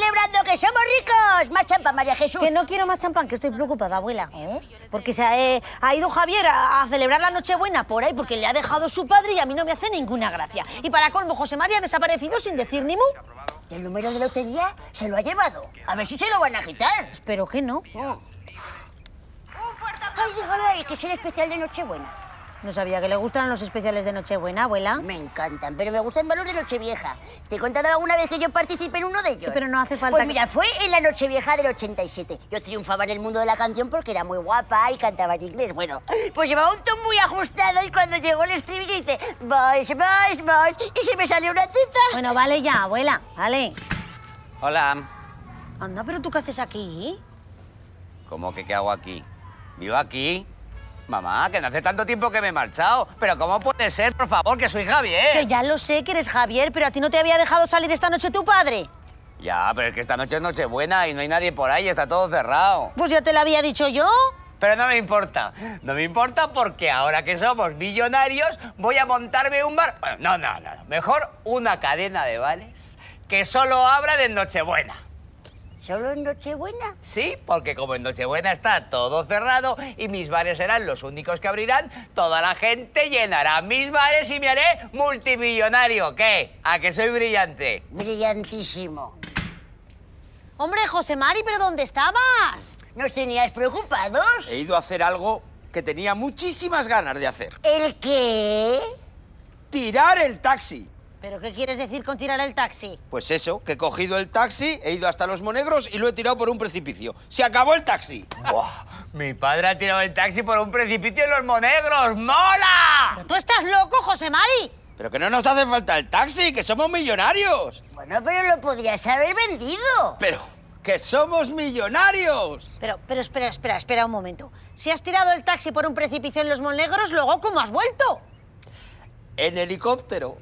celebrando que somos ricos. Más champán, María Jesús. Que no quiero más champán, que estoy preocupada, abuela. ¿Eh? Porque se ha, eh, ha ido Javier a, a celebrar la Nochebuena por ahí porque le ha dejado su padre y a mí no me hace ninguna gracia. Y para colmo, José María ha desaparecido sin decir ni mu. ¿Y el número de lotería se lo ha llevado? A ver si se lo van a quitar. Espero que no. Ay, déjalo ahí, que es el especial de Nochebuena. No sabía que le gustan los especiales de Nochebuena, abuela. Me encantan, pero me gustan más los de Nochevieja. ¿Te he contado alguna vez que yo participé en uno de ellos? Sí, pero no hace falta Pues que- mira, fue en la Nochevieja del 87. Yo triunfaba en el mundo de la canción porque era muy guapa y cantaba en inglés. Bueno, pues llevaba un tono muy ajustado y cuando llegó el estribillo dice boys, boys, boys y se me salió una teta. Bueno, vale ya, abuela, vale. Hola. Anda, pero tú qué haces aquí? ¿Cómo que qué hago aquí? ¿Vivo aquí? Mamá, que no hace tanto tiempo que me he marchado. Pero ¿cómo puede ser, por favor, que soy Que Javier? ya lo sé que eres Javier, pero a ti no te había dejado salir esta noche tu padre. Ya, pero es que esta noche es Nochebuena y no hay nadie por ahí, está todo cerrado. Pues ya te lo había dicho yo. Pero no me importa. No me importa porque ahora que somos millonarios voy a montarme un bar. Bueno, no, no, no. Mejor una cadena de bares que solo abra de Nochebuena. ¿Solo en Nochebuena? Sí, porque como en Nochebuena está todo cerrado y mis bares serán los únicos que abrirán, toda la gente llenará mis bares y me haré multimillonario. ¿Qué? ¿A que soy brillante? Brillantísimo. Hombre, José Mari, ¿pero dónde estabas? ¿Nos tenías preocupados? He ido a hacer algo que tenía muchísimas ganas de hacer. ¿El qué? Tirar el taxi. ¿Pero qué quieres decir con tirar el taxi? Pues eso, que he cogido el taxi, he ido hasta Los Monegros y lo he tirado por un precipicio. ¡Se acabó el taxi! ¡Buah! Mi padre ha tirado el taxi por un precipicio en los monegros. ¡Mola! ¿Pero tú estás loco, José Mari? Pero que no nos hace falta el taxi, que somos millonarios. Bueno, pero lo podías haber vendido. Pero que somos millonarios. Pero, pero espera, espera, espera un momento. Si has tirado el taxi por un precipicio en los Monegros, luego ¿cómo has vuelto? En helicóptero.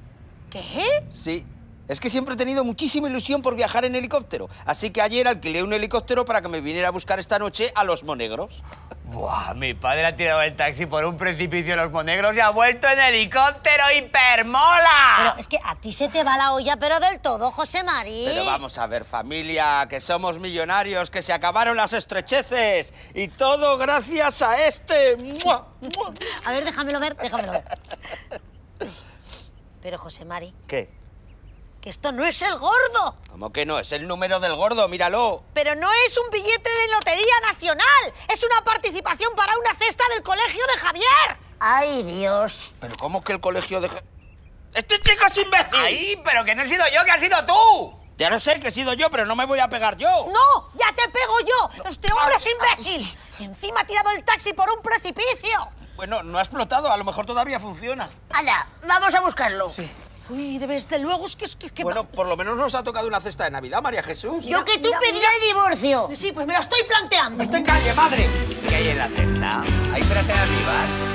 ¿Qué? Sí. Es que siempre he tenido muchísima ilusión por viajar en helicóptero. Así que ayer alquilé un helicóptero para que me viniera a buscar esta noche a Los Monegros. Buah, mi padre ha tirado el taxi por un precipicio en los monegros y ha vuelto en helicóptero hipermola. Pero es que a ti se te va la olla, pero del todo, José Mari. Pero vamos a ver, familia, que somos millonarios, que se acabaron las estrecheces. Y todo gracias a este. ¡Mua! ¡Mua! A ver, déjamelo ver, déjamelo ver. Pero, José Mari, ¿Qué? que esto no es el gordo. ¿Cómo que no? Es el número del gordo, míralo. Pero no es un billete de Lotería Nacional. Es una participación para una cesta del colegio de Javier. Ay, Dios. ¿Pero cómo que el colegio de... ¡Este chico es imbécil! ¡Ay, pero que no he sido yo, que has sido tú! Ya no sé que he sido yo, pero no me voy a pegar yo. No, ya te pego yo. Este hombre es imbécil. Y encima ha tirado el taxi por un precipicio. Bueno, no ha explotado, a lo mejor todavía funciona. Anda, vamos a buscarlo. Uy, desde luego es que es que... que- Bueno, por lo menos nos ha tocado una cesta de Navidad, María Jesús. Yo que tú mira, pedías mira. el divorcio. Sí, pues me lo estoy planteando. ¡Estoy calle, madre! ¿Qué hay en la cesta? ¿Hay tres en mi bar?